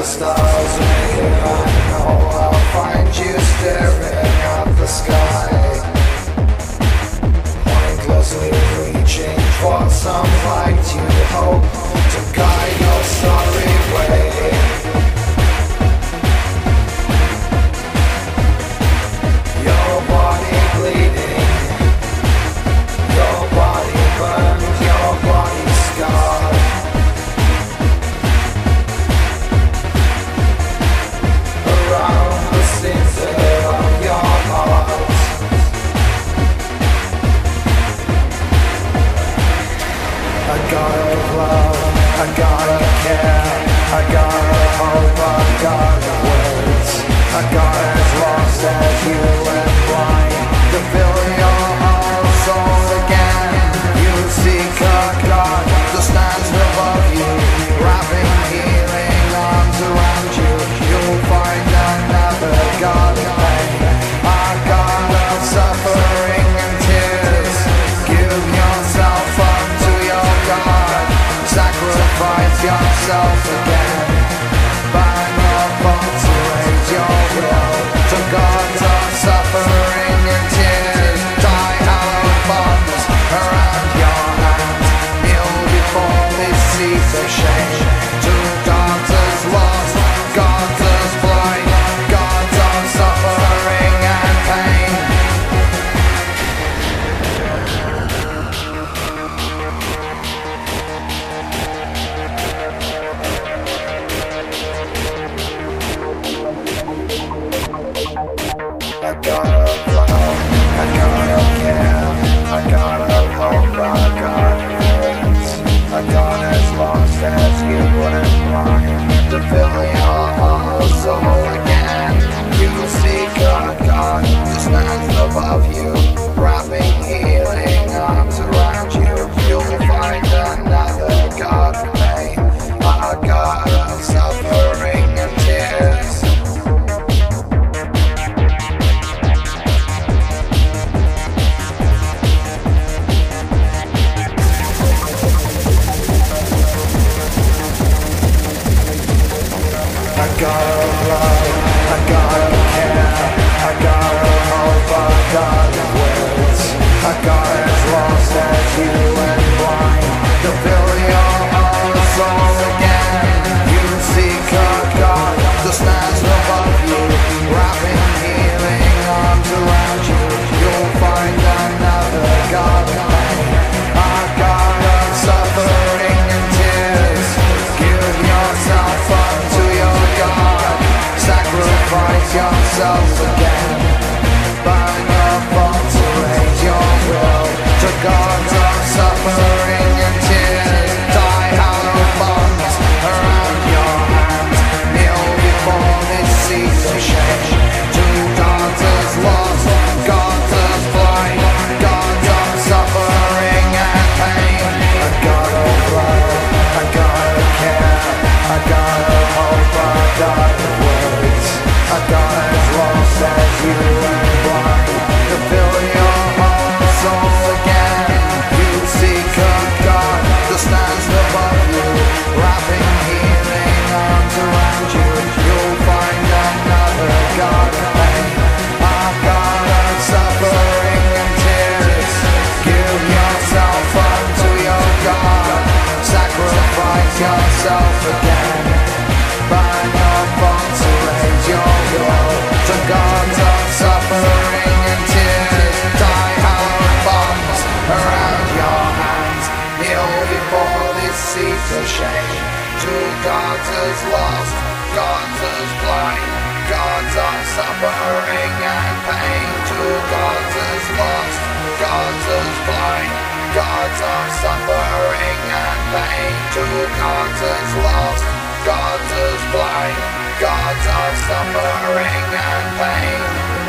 the stars and you know I'll find you staring. sacrifice yourself again. Bang up to raise your will. To God's suffer by yourself again. Right up to raise your will The gods of suffering and tears Tie our bonds around your hands. Kneel before this seat of shame. Two gods as lost, gods as blind. Gods of suffering and pain. Two gods as lost, gods as blind gods of suffering and pain To gods is lost, gods is blind. Gods of suffering and pain.